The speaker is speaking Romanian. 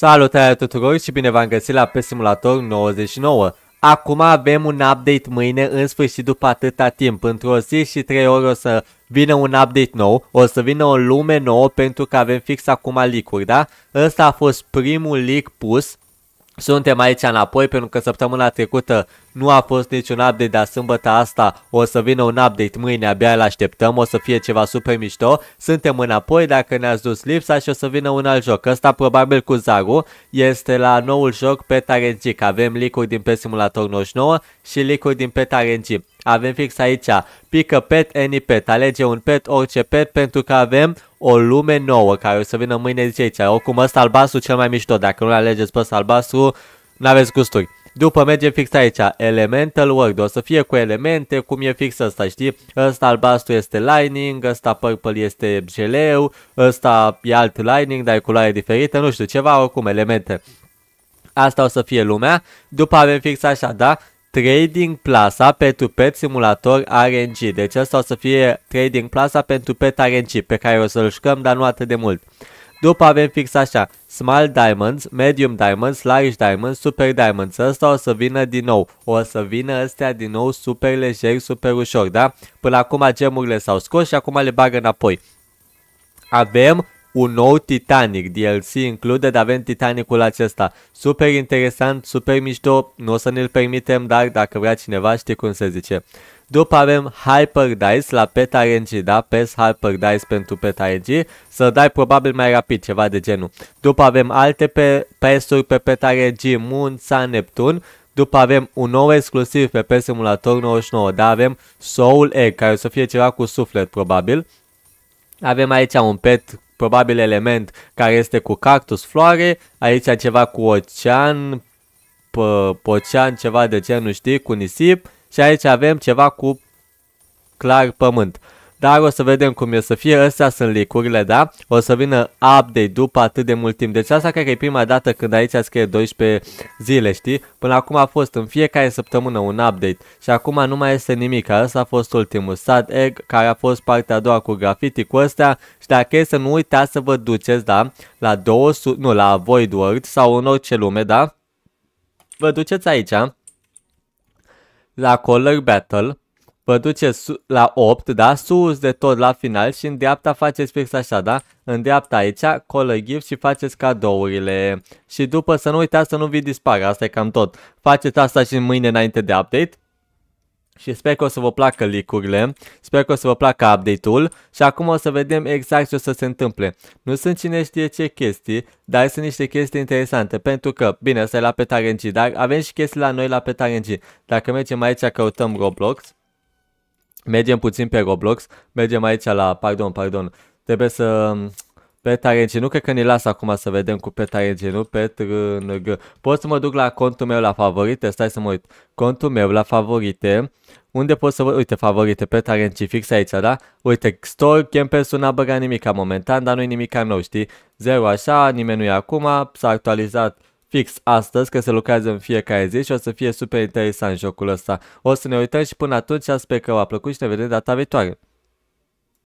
Salutare tuturor și bine v-am găsit la pe simulator 99. Acum avem un update mâine, în sfârșit după atâta timp. Într-o zi și 3 ore o să vină un update nou, o să vină o lume nouă pentru că avem fix acum leak da? Ăsta a fost primul leak pus suntem aici înapoi pentru că săptămâna trecută nu a fost niciun update, dar sâmbătă asta o să vină un update mâine, abia îl așteptăm, o să fie ceva super mișto. Suntem înapoi dacă ne-ați dus lipsa și o să vină un alt joc. Ăsta probabil cu Zaru este la noul joc pe RNG, avem leak din pe simulator 99 și leak din pe RNG. Avem fix aici, pică pet, any pet, alege un pet, orice pet, pentru că avem o lume nouă care o să vină mâine zice aici. Oricum ăsta albastru cel mai mișto, dacă nu alegeți pe ăsta albastru, n-aveți gusturi. După mergem fix aici, Elemental World, o să fie cu elemente, cum e fix ăsta, știi? Ăsta albastru este Lightning, ăsta purple este geleu, ăsta e alt Lightning, dar e culoare diferită, nu știu, ceva oricum, elemente. Asta o să fie lumea, după avem fix așa, da? Trading Plaza pentru Pet Simulator RNG. Deci asta o să fie Trading Plaza pentru Pet RNG, pe care o să-l jucăm, dar nu atât de mult. După avem fix așa, Small Diamonds, Medium Diamonds, Large Diamonds, Super Diamonds. Asta o să vină din nou. O să vină astea din nou super lejer, super ușor, da? Până acum gemurile s-au scos și acum le bagă înapoi. Avem un nou Titanic, DLC include, dar avem Titanicul acesta. Super interesant, super mișto, nu o să ne-l permitem, dar dacă vrea cineva știe cum se zice. După avem Hyper Dice la Pet RNG, da? PES Hyper Dice pentru Pet RNG, să dai probabil mai rapid, ceva de genul. După avem alte pe PES-uri pe Pet RNG, Moon, Sun, Neptun. După avem un nou exclusiv pe PS Simulator 99, da? Avem Soul Egg, care o să fie ceva cu suflet, probabil. Avem aici un pet probabil element care este cu cactus floare, aici ceva cu ocean, ocean, ceva de genul, știi, cu nisip și aici avem ceva cu clar pământ. Dar o să vedem cum e să fie, astea sunt licurile, da? O să vină update după atât de mult timp. Deci asta cred că e prima dată când aici scrie 12 zile, știi? Până acum a fost în fiecare săptămână un update și acum nu mai este nimic. Asta a fost ultimul. Sad Egg, care a fost partea a doua cu graffiti cu astea și dacă e să nu uitați să vă duceți, da? La 200, nu, la Void World sau în orice lume, da? Vă duceți aici, la Color Battle vă duceți la 8, da? Sus de tot la final și în dreapta faceți fix așa, da? În dreapta aici, color gift și faceți cadourile. Și după să nu uitați să nu vi dispare, asta e cam tot. Faceți asta și mâine înainte de update. Și sper că o să vă placă leak sper că o să vă placă update-ul și acum o să vedem exact ce o să se întâmple. Nu sunt cine știe ce chestii, dar sunt niște chestii interesante, pentru că, bine, asta e la PetaRNG, dar avem și chestii la noi la PetaRNG. Dacă mergem aici, căutăm Roblox, Mergem puțin pe Roblox, mergem aici la, pardon, pardon, trebuie să, PetaRNG, nu cred că ne lasă acum să vedem cu PetaRNG, nu PetRNG. Pot să mă duc la contul meu la favorite, stai să mă uit. Contul meu la favorite, unde pot să văd, uite, favorite, PetaRNG, fix aici, da? Uite, Store, Campus, n-a băgat nimic momentan, dar nu e nimic nou, știi? Zero așa, nimeni nu e acum, s-a actualizat fix astăzi, că se lucrează în fiecare zi și o să fie super interesant jocul ăsta. O să ne uităm și până atunci, sper că v-a plăcut și ne vedem data viitoare.